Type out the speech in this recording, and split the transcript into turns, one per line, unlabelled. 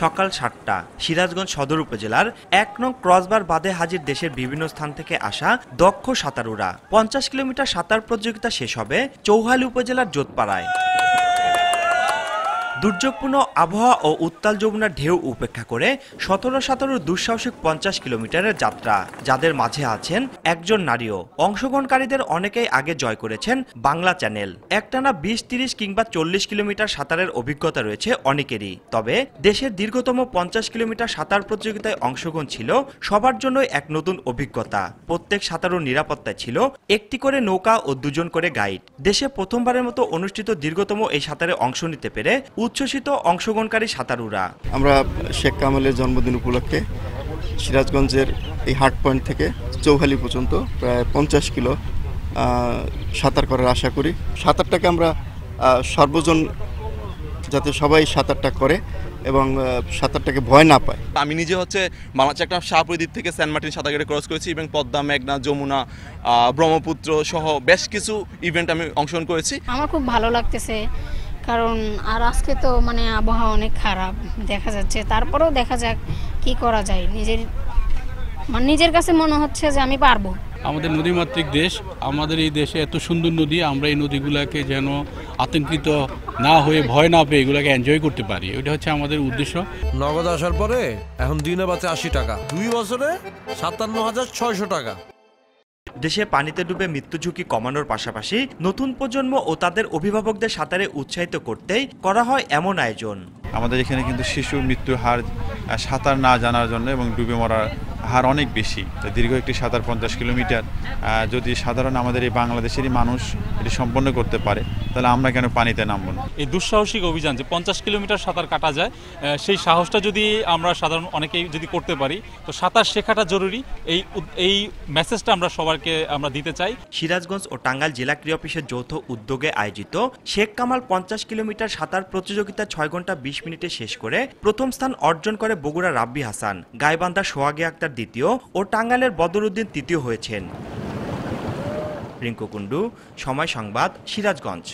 সকাল সাতটা, সিরাজগঞ্জ সদর উপজেলার এক নং ক্রসবার বাদে হাজির দেশের বিভিন্ন স্থান থেকে আসা দক্ষ সাঁতারুরা। পঞ্চাশ কিলোমিটার সাঁতার প্রতিযোগিতা শেষ হবে চৌহালি উপজেলার জোতপাড়ায়। দুর্যোগপূর্ণ আবহাওয়া ও উত্তাল যমুনার ঢেউ উপেক্ষা করে সতেরো সতেরো দুঃসাহসিক পঞ্চাশ কিলোমিটারের যাত্রা, যাদের মাঝে আছেন একজন নারীও। অংশগ্রহণকারীদের অনেকেই আগে জয় করেছেন বাংলা চ্যানেল। একটানা বিশ, তিরিশ কিংবা চল্লিশ কিলোমিটার সাঁতারের অভিজ্ঞতা রয়েছে অনেকেরই। তবে দেশের দীর্ঘতম পঞ্চাশ কিলোমিটার সাঁতার প্রতিযোগিতায় অংশগ্রহণ ছিল সবার জন্য এক নতুন অভিজ্ঞতা। প্রত্যেক সাঁতারুর নিরাপত্তায় ছিল একটি করে নৌকা ও দুজন করে গাইড। দেশে প্রথমবারের মতো অনুষ্ঠিত দীর্ঘতম এই সাঁতারে অংশ নিতে পেরে উচ্ছ্বসিত অংশগ্রহণকারী সাঁতারুরা।
আমরা শেখ কামালের জন্মদিন উপলক্ষে সিরাজগঞ্জের এই হাট পয়েন্ট থেকে চৌহালি পর্যন্ত প্রায় পঞ্চাশ কিলো সাঁতার করার আশা করি। সাঁতারটাকে আমরা সর্বজন যাতে সবাই সাঁতারটা করে এবং সাঁতারটাকে ভয় না পায়।
আমি নিজে হচ্ছে বাংলাদেশ একটা শাহপুরি দ্বীপ থেকে সেন্ট মার্টিন সাঁতার কেটে ক্রস করেছি এবং পদ্মা মেঘনা যমুনা ব্রহ্মপুত্র সহ বেশ কিছু ইভেন্ট আমি অংশগ্রহণ করেছি।
আমার খুব ভালো লাগতেছে। কারণ আর আজকে তো মানে আবহাওয়া অনেক খারাপ দেখা যাচ্ছে। তারপরেও দেখা যাক কি করা যায়। নিজের মানে নিজের কাছে মনে হচ্ছে যে আমি পারব।
আমাদের নদীমাতৃক দেশ আমাদের এই দেশে এত সুন্দর নদী আমরা এই নদীগুলোকে যেন আতঙ্কিত না হয়ে ভয় না পেয়ে এগুলোকে এনজয় করতে পারি। ওইটা হচ্ছে আমাদের উদ্দেশ্য।
নগদ আসার পরে এখন দিনে বাঁচে আশি টাকা। দুই বছরে সাতান্ন হাজার ছয়শো টাকা।
দেশে পানিতে ডুবে মৃত্যু ঝুঁকি কমানোর পাশাপাশি নতুন প্রজন্ম ও তাদের অভিভাবকদের সাঁতারে উৎসাহিত করতেই করা হয় এমন আয়োজন।
আমাদের এখানে কিন্তু শিশু মৃত্যুর হার সাঁতার না জানার জন্য এবং ডুবে মরার হার অনেক বেশি। দীর্ঘ একটি সাঁতার পঞ্চাশ কিলোমিটার। যদি সাধারণ আমাদের এই বাংলাদেশেরই মানুষ এটি সম্পন্ন করতে পারে তাহলে আমরা কেন পানিতে নামবো না?
এই দুঃসাহসিক অভিযান যে পঞ্চাশ কিলোমিটার সাঁতার কাটা যায় সেই সাহসটা যদি আমরা সাধারণ অনেকেই যদি করতে পারি তো সাঁতার শেখাটা জরুরি। এই উদ- এই মেসেজটা আমরা সবাইকে আমরা দিতে চাই।
সিরাজগঞ্জ ও টাঙ্গাইল জেলা ক্রীড়া অফিসের যৌথ উদ্যোগে আয়োজিত শেখ কামাল পঞ্চাশ কিলোমিটার সাঁতার প্রতিযোগিতা ছয় ঘণ্টা বিশ মিনিটে শেষ করে প্রথম স্থান অর্জন করে বগুড়া রাব্বি হাসান গাইবান্ধা সোহাগে আক্তার দ্বিতীয় ও টাঙ্গাইলের বদরুদ্দিন তৃতীয় হয়েছেন। রিঙ্কু কুণ্ডু সময় সংবাদ সিরাজগঞ্জ।